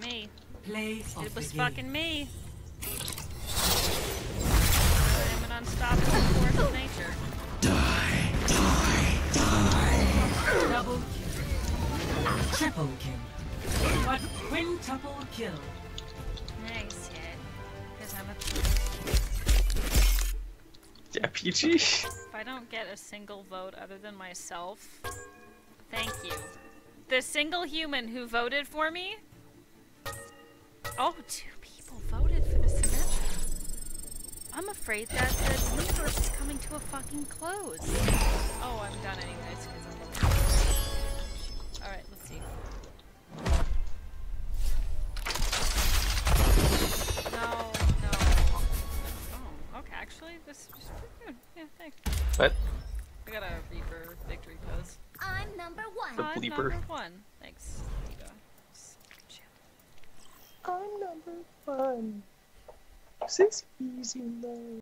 me. Play It was fucking me. I am an unstoppable force of nature. Die, die, die. Double kill. Triple kill. What quintuple kill? Nice hit. Because I'm a. Yeah, PG. If I don't get a single vote other than myself, thank you. The single human who voted for me? Oh, two people voted for the Symmetra. I'm afraid that the universe is coming to a fucking close. Oh, I'm done anyways because I'm voting. Alright, let's see. No, no. Oh, okay, actually, this is pretty good. Yeah, thanks. What? I got a Reaper victory pose. I'm number one. The I'm bleeper. number one. Number one. This is easy now.